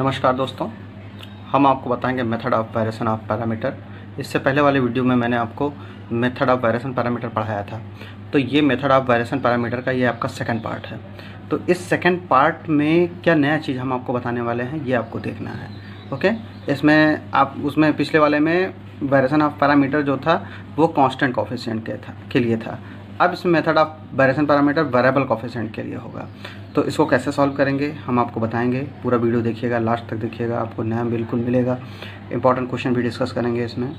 नमस्कार दोस्तों। हम आपको बताएँगे method of variation of parameter. इससे पहले वाले वीडियो में मैंने आपको मेथड ऑफ़ वेरिएशन पैरामीटर पढ़ाया था। तो ये मेथड ऑफ़ वायरेशन पैरामीटर का ये आपका सेकंड पार्ट है। तो इस सेकंड पार्ट में क्या नया चीज़ हम आपको बताने वाले हैं, ये आपको देखना है। ओके? इसमें आप, उसमें पिछले वाले में वायरेशन ऑफ़ पैरामीटर जो था, वो कांस्टेंट कॉफिशिएंट के था, के लिए था। अब इसमें method of variation parameter variable coefficient के लिए होगा। तो इसको कैसे सॉल्व करेंगे, हम आपको बताएँगे। पूरा वीडियो देखिएगा लास्ट तक देखिएगा, आपको नया बिल्कुल मिलेगा। इंपॉर्टेंट क्वेश्चन भी डिस्कस करेंगे इसमें।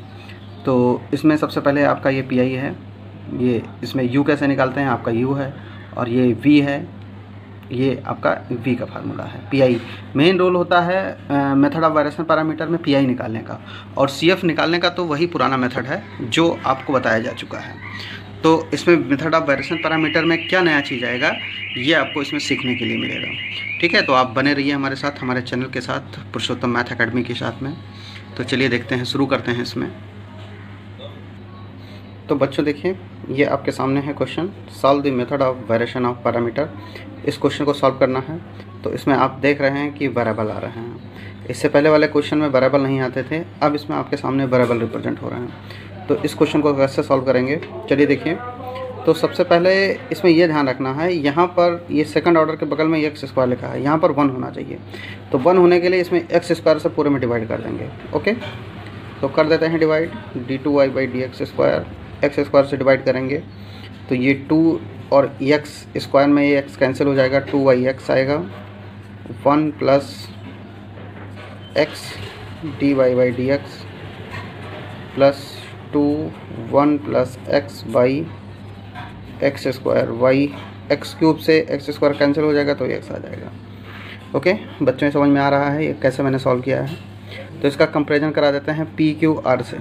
तो इसमें सबसे पहले आपका ये पीआई है। ये इसमें यू कैसे निकालते हैं, आपका यू है। और ये वी है। ये आपका वी का फार्मूला है। पी आई मेन रोल होता है मेथड ऑफ़ वायरेशन पैरामीटर में पी आई निकालने का। और सी एफ़ निकालने का तो वही पुराना मेथड है, जो आपको बताया जा चुका है। तो इसमें मेथड ऑफ़ वेरिएशन पैरामीटर में क्या नया चीज़ आएगा, ये आपको इसमें सीखने के लिए मिलेगा। ठीक है तो आप बने रहिए हमारे साथ, हमारे चैनल के साथ, पुरुषोत्तम मैथ अकेडमी के साथ में। तो चलिए देखते हैं, शुरू करते हैं इसमें। तो बच्चों देखिए, ये आपके सामने है question solve the method of variation of parameter इस क्वेश्चन को सॉल्व करना है तो इसमें आप देख रहे हैं कि वेरेबल आ रहे हैं। इससे पहले वाले क्वेश्चन में वेरेबल नहीं आते थे, अब इसमें आपके सामने वेरेबल रिप्रेजेंट हो रहे हैं। तो इस क्वेश्चन को कैसे सॉल्व करेंगे? चलिए देखिए। तो सबसे पहले इसमें यह ध्यान रखना है, यहाँ पर ये सेकंड ऑर्डर के बगल में एक्स स्क्वायर लिखा है, यहाँ पर वन होना चाहिए। तो वन होने के लिए इसमें एक्स स्क्वायर से पूरे में डिवाइड कर देंगे ओके तो कर देते हैं divide D two Y by D X square X square से डिवाइड करेंगे। तो ये टू और एक्स स्क्वायर में ये एक्स कैंसिल हो जाएगा टू वाई एक्स आएगा। One plus X D Y by D X plus two one plus X by X square Y X cube से एक्स स्क्वायर कैंसिल हो जाएगा तो एक्स आ जाएगा। ओके बच्चों में समझ में आ रहा है, ये कैसे मैंने सॉल्व किया है? तो इसका कंपेरिजन करा देते हैं पी क्यू आर से।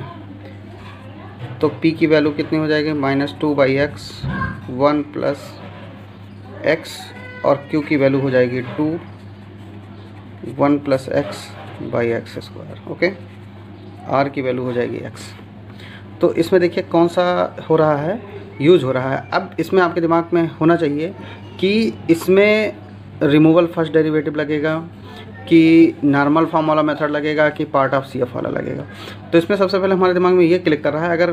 तो पी की वैल्यू कितनी हो जाएगी? Minus two by X one plus X और क्यू की वैल्यू हो जाएगी two one plus X by X square okay R की वैल्यू हो जाएगी एक्स तो इसमें देखिए कौन सा हो रहा है यूज़ हो रहा है। अब इसमें आपके दिमाग में होना चाहिए कि इसमें रिमूवल फ़र्स्ट डेरिवेटिव लगेगा, कि नॉर्मल फॉर्म वाला मेथड लगेगा, कि पार्ट ऑफ़ सी एफ़ वाला लगेगा। तो इसमें सबसे पहले हमारे दिमाग में ये क्लिक कर रहा है, अगर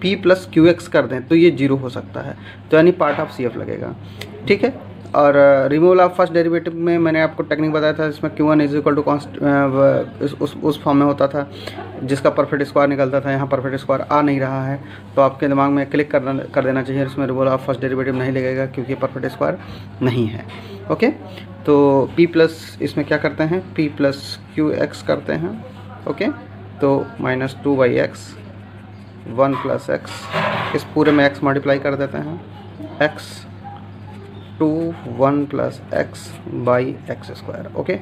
पी प्लस क्यू एक्स कर दें तो ये ज़ीरो हो सकता है। तो यानी पार्ट ऑफ़ सी एफ़ लगेगा। ठीक है? और रिमूवल ऑफ़ फ़र्स्ट डेरिवेटिव में मैंने आपको टेक्निक बताया था इसमें Q one is equal to const उस उस फॉर्म में होता था, जिसका परफेक्ट स्क्वायर निकलता था, यहाँ परफेक्ट स्क्वायर आ नहीं रहा है तो आपके दिमाग में क्लिक करना, कर देना चाहिए, इसमें रिमूवल ऑफ़ फ़र्स्ट डेरिवेटिव नहीं लगेगा, क्योंकि परफेक्ट स्क्वायर नहीं है ओके तो पी प्लस इसमें क्या करते हैं? पी प्लस क्यू एक्स करते हैं ओके तो minus two by X one plus X इस पूरे में एक्स मल्टीप्लाई कर देते हैं X two one plus X by X square okay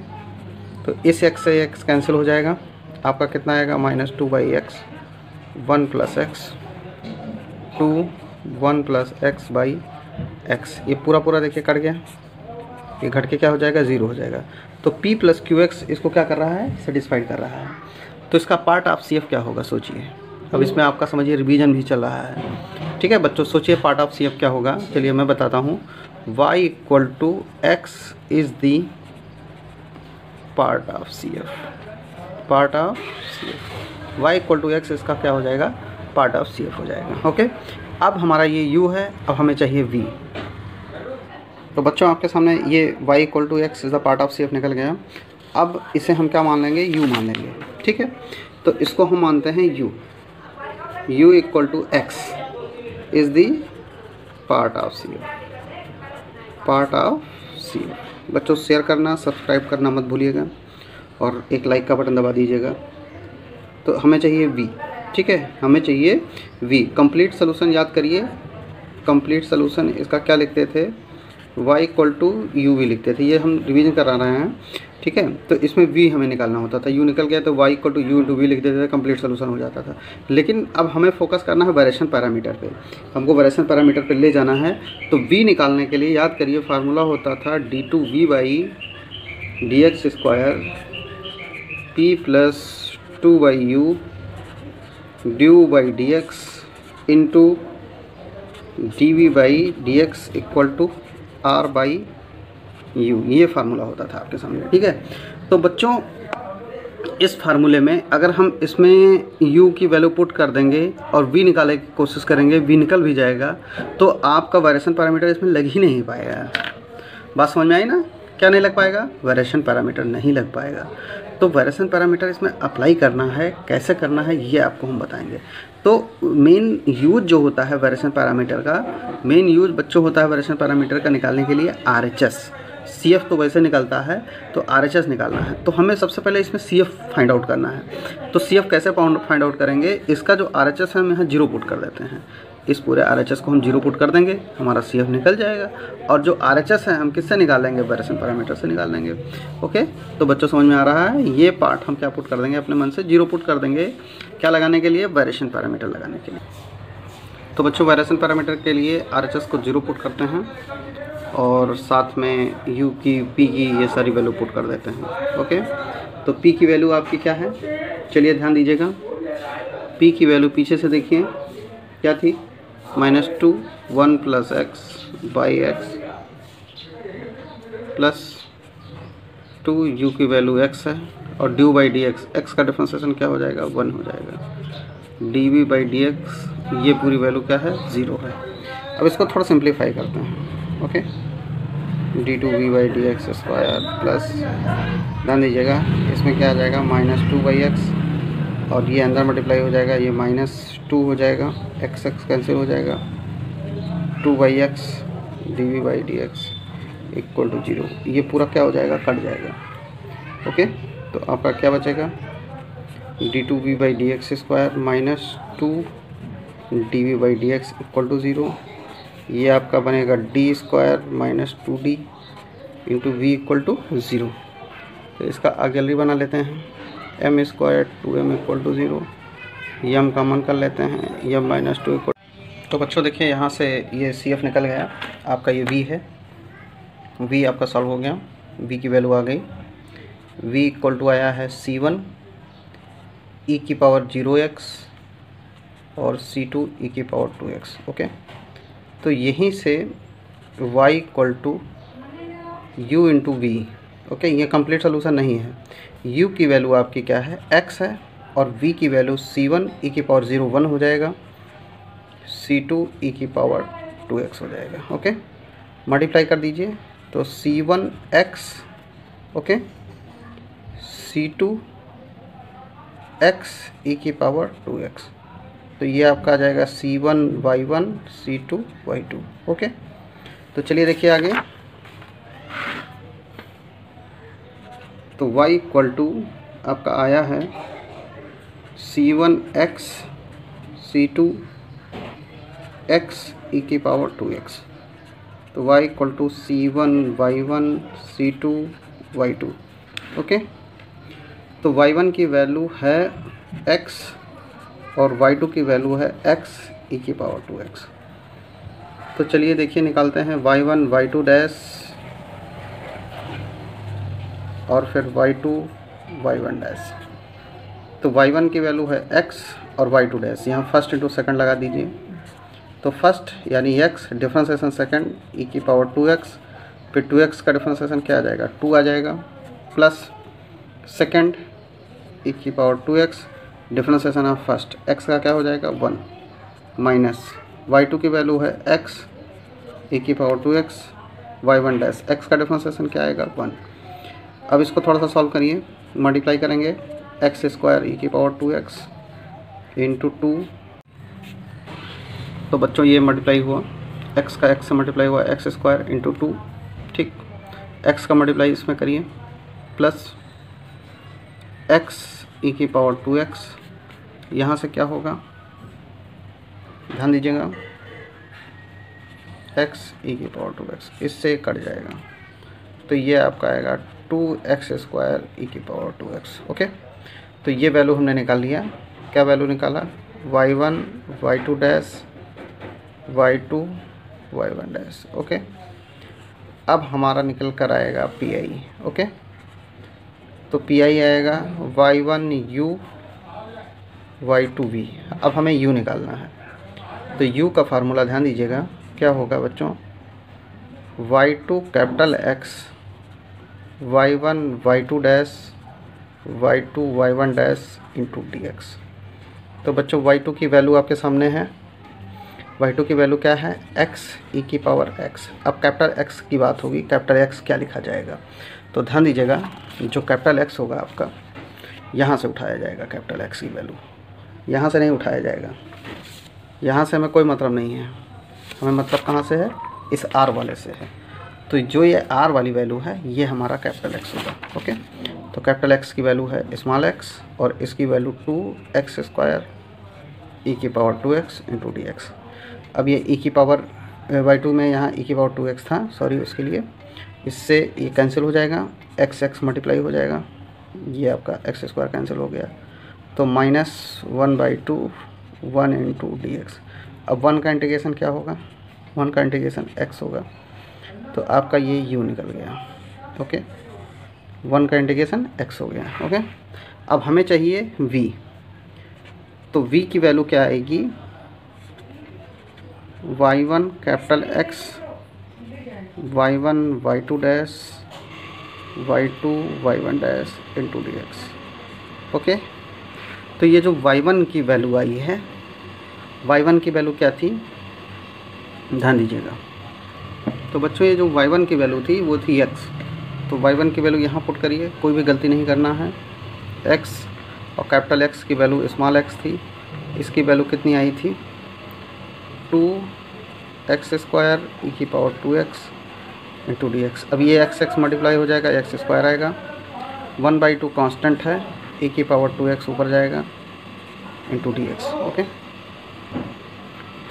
तो इस एक्स से एक्स कैंसिल हो जाएगा। आपका कितना आएगा? Minus two by X one plus X two one plus X by X ये पूरा पूरा देखिए, कट गया। ये घट के क्या हो जाएगा? ज़ीरो हो जाएगा। तो p प्लस क्यू एक्स इसको क्या कर रहा है? सेटिस्फाइड कर रहा है। तो इसका पार्ट ऑफ़ सी एफ़ क्या होगा? सोचिए। अब इसमें आपका, समझिए रिवीजन भी चल रहा है। ठीक है, बच्चों, सोचिए पार्ट ऑफ़ सी एफ़ क्या होगा? चलिए, मैं बताता हूँ। Y equal to X is the part of C F part of C F Y equal to X इसका क्या हो जाएगा? पार्ट ऑफ़ सी एफ़ हो जाएगा ओके अब हमारा ये u है, अब हमें चाहिए v. तो बच्चों, आपके सामने ये y equal to X is the part of C F निकल गया। अब इसे हम क्या मान लेंगे? u मान लेंगे, ठीक है? तो इसको हम मानते हैं u. u equal to X is the part of C F part of C बच्चों शेयर करना सब्सक्राइब करना मत भूलिएगा और एक लाइक का बटन दबा दीजिएगा। तो हमें चाहिए वी ठीक है? हमें चाहिए वी कंप्लीट सोलूसन याद करिए। कंप्लीट सोल्यूशन इसका क्या लिखते थे? Y equal to U V लिखते थे। ये हम रिवीजन करा रहे हैं, ठीक है? तो इसमें v हमें निकालना होता था। u निकल गया तो y equal to U into V लिख देते थे कंप्लीट सोल्यूशन हो जाता था। लेकिन अब हमें फोकस करना है वेरिएशन पैरामीटर पे। हमको वेरिएशन पैरामीटर पे ले जाना है। तो v निकालने के लिए याद करिए फार्मूला होता था D two V by D X square P plus two by U du by D X into D V by D X equal to R by U, ये फार्मूला होता था आपके सामने, ठीक है? तो बच्चों, इस फार्मूले में अगर हम इसमें u की वैल्यू पुट कर देंगे और v निकालने की कोशिश करेंगे, v निकल भी जाएगा तो आपका वायरेशन पैरामीटर इसमें लग ही नहीं पाएगा। बात समझ में आई ना? क्या नहीं लग पाएगा? वायरेशन पैरामीटर नहीं लग पाएगा। तो वायरेशन पैरामीटर इसमें अप्लाई करना है, कैसे करना है, ये आपको हम बताएँगे। तो मेन यूज़ जो होता है वेरिएशन पैरामीटर का मेन यूज़ बच्चों होता है वेरिएशन पैरामीटर का निकालने के लिए R H S C F तो वैसे निकलता है तो आर एच एस निकालना है। तो हमें सबसे पहले इसमें सी एफ़ फाइंड आउट करना है। तो सी एफ़ कैसे फाइंड आउट करेंगे? इसका जो आर एच एस है, हम यहाँ ज़ीरो पुट कर देते हैं। इस पूरे आरएचएस को हम ज़ीरो पुट कर देंगे, हमारा सीएफ निकल जाएगा। और जो आरएचएस है, हम किससे निकालेंगे? वेरिएशन पैरामीटर से निकाल लेंगे ओके? तो बच्चों, समझ में आ रहा है? ये पार्ट हम क्या पुट कर देंगे? अपने मन से ज़ीरो पुट कर देंगे। क्या लगाने के लिए? वेरिएशन पैरामीटर लगाने के लिए। तो बच्चों वेरिएशन पैरामीटर के लिए आरएचएस को ज़ीरो पुट करते हैं। और साथ में यू की पी की ये सारी वैल्यू पुट कर देते हैं। ओके तो पी की वैल्यू आपकी क्या है? चलिए ध्यान दीजिएगा। पी की वैल्यू पीछे से देखिए। क्या थी? Minus two one plus X by X plus two U की वैल्यू एक्स है। और du by D X X का डिफ्रेंसिएशन क्या हो जाएगा? वन हो जाएगा। D V by D X ये पूरी वैल्यू क्या है? ज़ीरो है। अब इसको थोड़ा सिंप्लीफाई करते हैं। Okay D two V by D X square plus ध्यान दीजिएगा। इसमें क्या आ जाएगा? माइनस टू बाई एक्स और ये अंदर मल्टीप्लाई हो जाएगा। ये माइनस टू हो जाएगा। एक्स एक्स कैंसिल हो जाएगा। Two by X D V by D X equal to zero ये पूरा क्या हो जाएगा? कट जाएगा। ओके तो आपका क्या बचेगा? D two V by D X square minus two D V by D X equal to zero ये आपका बनेगा D square minus two D into V equal to zero तो इसका आगे बना लेते हैं। M square two M equal to zero M common कर लेते हैं। यम माइनस टू इक्वल तो बच्चों देखिए, यहाँ से ये सी एफ़ निकल गया। आपका ये वी है। वी आपका सॉल्व हो गया। वी की वैल्यू आ गई। वी इक्वल टू आया है सी वन ई की पावर ज़ीरो एक्स और सी टू ई की पावर टू एक्स ओके तो यहीं से Y equal to U into V okay ये कंप्लीट सोल्यूशन नहीं है। u की वैल्यू आपकी क्या है? x है और v की वैल्यू c1 e की पावर ज़ीरो वन हो जाएगा। c2 e की पावर टू एक्स हो जाएगा। ओके मल्टीप्लाई कर दीजिए। तो c1 x okay c2 x e की पावर टू एक्स तो ये आपका आ जाएगा C one Y one C two Y two okay तो चलिए देखिए आगे। तो y इक्वल टू आपका आया है C one X C two X E की पावर टू एक्स तो y equal to C one Y one C two Y two okay तो y वन की वैल्यू है x और y टू की वैल्यू है x ई की power two x तो चलिए देखिए, निकालते हैं y one Y two dash और फिर Y two Y one dash तो वाई वन की वैल्यू है एक्स और वाई टू डैश यहाँ फ़र्स्ट इंटू सेकेंड लगा दीजिए। तो फ़र्स्ट यानी एक्स डिफ्रेंसेशन सेकेंड ई की पावर टू एक्स फिर टू एक्स का डिफ्रेंसेशन क्या आ जाएगा? टू आ जाएगा। प्लस सेकेंड ई की power two X differentiation of first X का क्या हो जाएगा? वन माइनस वाई टू की वैल्यू है एक्स ई की power two X Y one dash X का डिफ्रेंसेशन क्या आएगा? वन अब इसको थोड़ा सा सॉल्व करिए मल्टीप्लाई करेंगे एक्स स्क्वायर ई की power two X into two तो बच्चों, ये मल्टीप्लाई हुआ एक्स का एक्स से मल्टीप्लाई हुआ एक्स स्क्वायर इंटू टू ठीक? एक्स का मल्टीप्लाई इसमें करिए प्लस एक्स ई की पावर टू एक्स यहाँ से क्या होगा? ध्यान दीजिएगा। एक्स ई की पावर टू एक्स इससे कट जाएगा। तो ये आपका आएगा टू एक्स स्क्वायर ई की पावर टू एक्स ओके तो ये वैल्यू हमने निकाल लिया। क्या वैल्यू निकाला? Y one Y two dash Y two Y one dash okay अब हमारा निकल कर आएगा पी आई ओके तो पी आई आएगा Y one U Y two V अब हमें यू निकालना है। तो यू का फार्मूला ध्यान दीजिएगा। क्या होगा बच्चों? Y two capital X Y one Y two dash Y two Y one dash into D X तो बच्चों वाई टू की वैल्यू आपके सामने है। वाई टू की वैल्यू क्या है? एक्स ई की पावर एक्स अब कैपिटल एक्स की बात होगी। कैपिटल एक्स क्या लिखा जाएगा? तो ध्यान दीजिएगा, जो कैपिटल एक्स होगा आपका, यहाँ से उठाया जाएगा कैपिटल एक्स की वैल्यू यहाँ से नहीं उठाया जाएगा। यहाँ से हमें कोई मतलब नहीं है। हमें मतलब कहाँ से है? इस आर वाले से है। तो जो ये आर वाली वैल्यू है, ये हमारा कैपिटल एक्स होगा ओके तो कैपिटल एक्स की वैल्यू है स्मॉल एक्स और इसकी value two X square E की power two X into D X अब ये ई की पावर वाई टू में यहाँ ई की पावर टू एक्स था सॉरी उसके लिए। इससे ये कैंसिल हो जाएगा एक्स एक्स मल्टीप्लाई हो जाएगा। ये आपका एक्स स्क्वायर कैंसिल हो गया। तो minus one by two one into D X अब वन का इंटीग्रेशन क्या होगा? वन का इंटीग्रेशन एक्स होगा। तो आपका ये यू निकल गया ओके वन का इंटीग्रेशन एक्स हो गया ओके अब हमें चाहिए वी तो वी की वैल्यू क्या आएगी? Y one capital X Y one Y two dash Y two Y one dash into D X okay तो ये जो वाई वन की वैल्यू आई है वाई वन की वैल्यू क्या थी? ध्यान दीजिएगा। तो बच्चों, ये जो वाई वन की वैल्यू थी, वो थी एक्स तो वाई वन की वैल्यू यहाँ पुट करिए, कोई भी गलती नहीं करना है। एक्स और कैपिटल एक्स की वैल्यू स्मॉल एक्स थी। इसकी वैल्यू कितनी आई थी? टू एक्स स्क्वायर ई की power two X into D X अब ये एक्स एक्स मल्टीप्लाई हो जाएगा एक्स स्क्वायर आएगा। वन बाई टू कॉन्स्टेंट है। ए की पावर टू एक्स ऊपर जाएगा इंटू डी एक्स ओके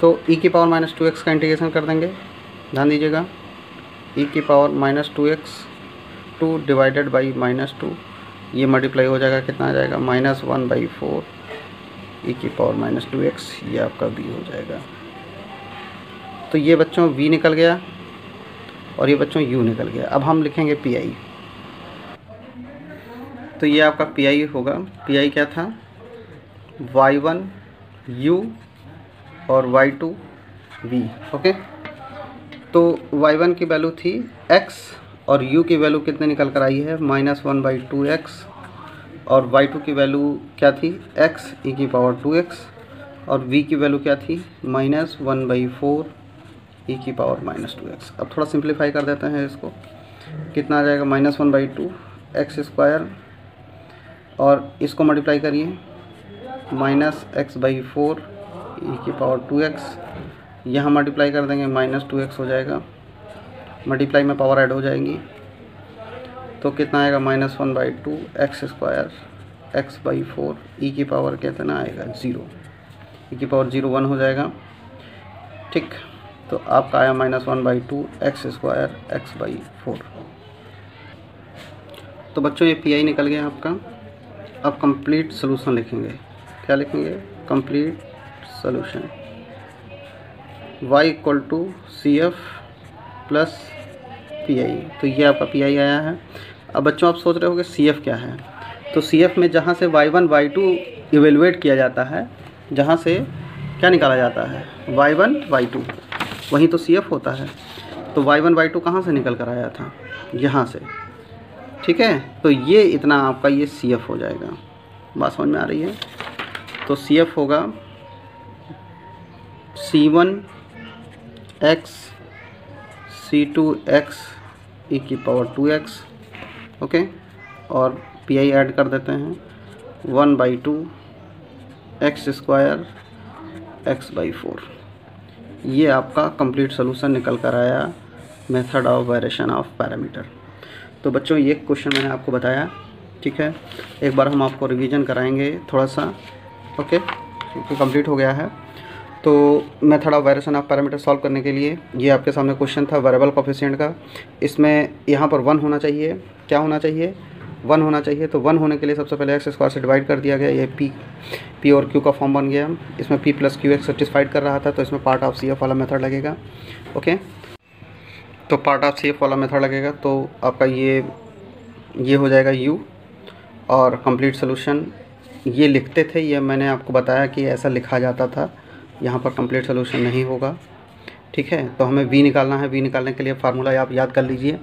तो ई की पावर माइनस टू एक्स का इंटीग्रेशन कर देंगे। ध्यान दीजिएगा ई की power minus two X two divided by minus two, ये मल्टीप्लाई हो जाएगा, कितना आ जाएगा? Minus one by four E की पावर माइनस टू एक्स, ये आपका वी हो जाएगा। तो ये बच्चों वी निकल गया और ये बच्चों यू निकल गया। अब हम लिखेंगे पी आई तो ये आपका पी आई होगा। पी आई क्या था? वाई वन यू और वाई टू वी ओके? तो वाई वन की वैल्यू थी एक्स और यू की वैल्यू कितने निकल कर आई है? Minus one by two X और वाई टू की वैल्यू क्या थी? एक्स ई की पावर टू एक्स और वी की वैल्यू क्या थी? Minus one by four E की पावर माइनस टू एक्स अब थोड़ा सिंप्लीफाई कर देते हैं इसको। कितना आ जाएगा? Minus one by two X square और इसको मल्टीप्लाई करिए। Minus X by four, E की पावर टू एक्स। यहाँ मल्टीप्लाई कर देंगे, माइनस टू एक्स हो जाएगा। मल्टीप्लाई में पावर ऐड हो जाएँगी। तो कितना आएगा? Minus one by two X square, X by four, E की पावर कितना आएगा? ज़ीरो। ई की पावर ज़ीरो वन हो जाएगा। ठीक तो आपका आया minus one by two X square, X by four. तो बच्चों, ये पी आई निकल गया आपका। अब कंप्लीट सोल्यूशन लिखेंगे। क्या लिखेंगे? Complete solution y equal to C F plus P I तो ये आपका पी आई आया है। अब बच्चों, आप सोच रहे हो कि सी एफ़ क्या है? तो सी एफ़ में जहाँ से Y one Y two evaluate किया जाता है, जहाँ से क्या निकाला जाता है? वाई वन वाई टू वहीं तो सी एफ़ होता है। तो वाई वन वाई टू कहाँ से निकल कर आया था? यहाँ से। ठीक है? तो ये इतना आपका ये सी एफ़ हो जाएगा। बात समझ में आ रही है? तो सी एफ़ होगा C one X C two X E की पावर टू एक्स ओके और पी आई ऐड कर देते हैं। One by two X square X by four ये आपका कंप्लीट सोल्यूशन निकल कर आया method of variation of parameter तो बच्चों, ये क्वेश्चन मैंने आपको बताया, ठीक है? एक बार हम आपको रिवीजन कराएँगे थोड़ा सा ओके क्योंकि कंप्लीट हो गया है। तो method of variation of parameter solve करने के लिए, ये आपके सामने क्वेश्चन था वेरिएबल कोफिशिएंट का। इसमें यहाँ पर वन होना चाहिए। क्या होना चाहिए? वन होना चाहिए। तो वन होने के लिए सबसे पहले एक्स स्क्वायर से डिवाइड कर दिया गया। ये पी पी और क्यू का फॉर्म बन गया। इसमें P plus Q X satisfied कर रहा था तो इसमें पार्ट ऑफ़ सी एफ़ वाला मेथड लगेगा ओके तो पार्ट ऑफ़ सेफ़ वाला मेथड लगेगा तो आपका ये ये हो जाएगा यू और कंप्लीट सोल्यूशन ये लिखते थे, ये मैंने आपको बताया कि ऐसा लिखा जाता था। यहाँ पर कंप्लीट सोल्यूशन नहीं होगा। ठीक है? तो हमें वी निकालना है। वी निकालने के लिए फार्मूला आप याद कर लीजिए।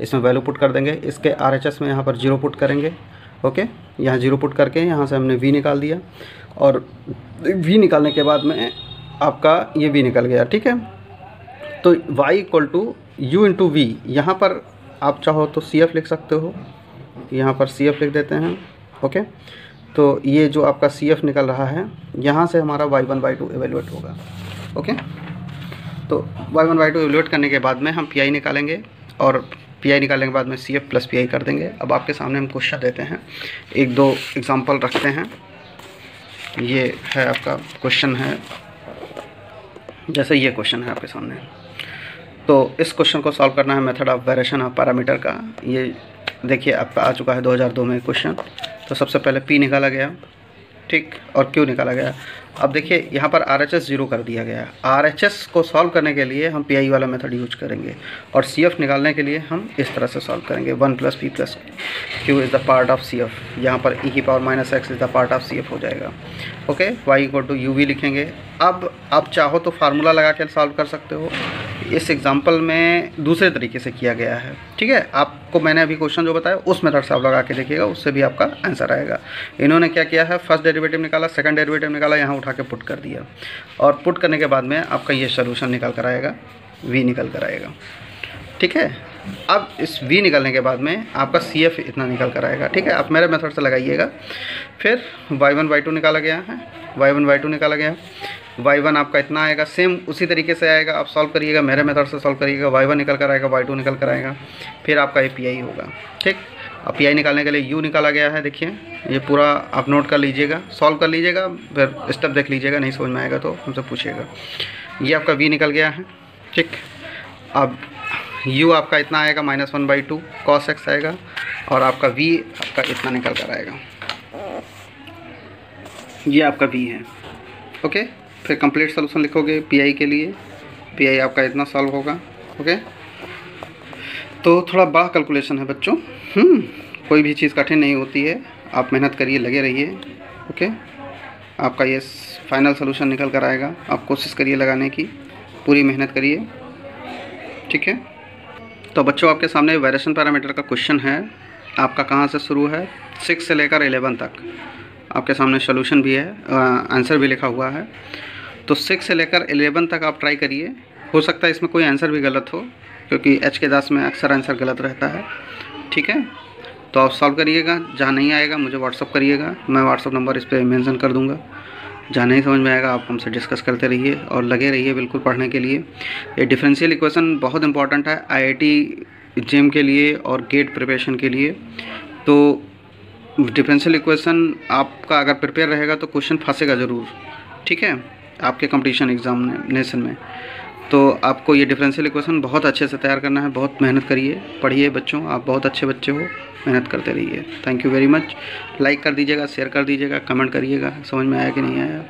इसमें वैल्यू पुट कर देंगे। इसके आर एच एस में यहाँ पर ज़ीरो पुट करेंगे। ओके? यहाँ ज़ीरो पुट करके यहाँ से हमने वी निकाल दिया। और वी निकालने के बाद में आपका ये वी निकल गया। ठीक है? तो y equal to U into V यहाँ पर आप चाहो तो सी एफ़ लिख सकते हो। यहाँ पर सी एफ़ लिख देते हैं, ओके? तो ये जो आपका सी एफ़ निकल रहा है, यहाँ से हमारा Y one Y two evaluate होगा, ओके? तो Y one Y two evaluate करने के बाद में हम पी आई निकालेंगे और पी आई निकालने के बाद में C F plus P I कर देंगे। अब आपके सामने हम क्वेश्चन देते हैं। एक दो एग्ज़ाम्पल रखते हैं। ये है आपका क्वेश्चन है, जैसे ये क्वेश्चन है आपके सामने। तो इस क्वेश्चन को सॉल्व करना है method of variation of parameter का। ये देखिए आपका आ चुका है 2002 में क्वेश्चन तो सबसे पहले पी निकाला गया। ठीक? और क्यू निकाला गया। अब देखिए, यहाँ पर आर एच एस ज़ीरो कर दिया गया। आर एच एस को सॉल्व करने के लिए हम पी आई वाला मेथड यूज़ करेंगे। और सी एफ़ निकालने के लिए हम इस तरह से सॉल्व करेंगे। One plus P plus Q is the part of C F यहाँ पर ई की power minus X is the part of C F हो जाएगा। Okay Y equal to U V लिखेंगे। अब आप चाहो तो फार्मूला लगा के सॉल्व कर सकते हो। इस एग्ज़ाम्पल में दूसरे तरीके से किया गया है। ठीक है? आपको मैंने अभी क्वेश्चन जो बताया, उस मेथड से आप लगा के देखिएगा, उससे भी आपका आंसर आएगा। इन्होंने क्या किया है? फ़र्स्ट डेरिवेटिव निकाला सेकंड डेरिवेटिव निकाला, यहाँ उठा के पुट कर दिया। और पुट करने के बाद में आपका ये सोल्यूशन निकल कर आएगा वी निकल कर आएगा। ठीक है? अब इस वी निकलने के बाद में आपका सी एफ़ इतना निकल कर आएगा। ठीक है? आप मेरे मेथड से लगाइएगा। फिर वाई वन वाई टू निकाला गया है। वाई वन वाई टू निकाला गया। वाई वन आपका इतना आएगा सेम उसी तरीके से आएगा। आप सॉल्व करिएगा, मेरे मेथड से सॉल्व करिएगा वाई वन निकल कर आएगा वाई टू निकल कर आएगा। फिर आपका ये पी आई होगा, ठीक? अब पी आई निकालने के लिए यू निकाला गया है, देखिए। ये पूरा आप नोट कर लीजिएगा सॉल्व कर लीजिएगा, फिर स्टेप देख लीजिएगा, नहीं समझ में आएगा तो हमसे पूछिएगा। ये आपका वी निकल गया है, ठीक? अब यू आपका इतना आएगा minus one by two cos X आएगा, और आपका वी आपका इतना निकल कर आएगा। ये आपका वी है, ओके? फिर कंप्लीट सोल्यूशन लिखोगे पीआई के लिए। पीआई आपका इतना सॉल्व होगा ओके तो थोड़ा बड़ा कैलकुलेशन है बच्चों। हम्म, कोई भी चीज़ कठिन नहीं होती है। आप मेहनत करिए लगे रहिए ओके आपका ये फाइनल सोल्यूशन निकल कर आएगा। आप कोशिश करिए लगाने की। पूरी मेहनत करिए ठीक है? तो बच्चों आपके सामने वेरिएशन पैरामीटर का क्वेश्चन है। आपका कहाँ से शुरू है? सिक्स से लेकर एलेवन तक। आपके सामने सोल्यूशन भी है आंसर भी लिखा हुआ है। तो सिक्स से लेकर एलेवन तक आप ट्राई करिए। हो सकता है इसमें कोई आंसर भी गलत हो, क्योंकि एच के दास में अक्सर आंसर गलत रहता है। ठीक है? तो आप सॉल्व करिएगा, जहाँ नहीं आएगा, मुझे व्हाट्सअप करिएगा, मैं व्हाट्सअप नंबर इस पर मैंसन कर दूँगा। जहाँ नहीं समझ में आएगा, आप हमसे डिस्कस करते रहिए और लगे रहिए बिल्कुल पढ़ने के लिए। ये डिफरेंशियल इक्वेशन बहुत इंपॉर्टेंट है आईआईटी जेम के लिए और गेट प्रिपरेशन के लिए। तो डिफरेंशियल इक्वेशन आपका अगर प्रिपेयर रहेगा तो क्वेश्चन फंसेगा ज़रूर। ठीक है? आपके कंपटीशन एग्जामिनेशन में। तो आपको ये डिफरेंशियल इक्वेशन बहुत अच्छे से तैयार करना है, बहुत मेहनत करिए, पढ़िए बच्चों, आप बहुत अच्छे बच्चे हो, मेहनत करते रहिए। Thank you very much like कर दीजिएगा शेयर कर दीजिएगा कमेंट करिएगा, समझ में आया कि नहीं आया?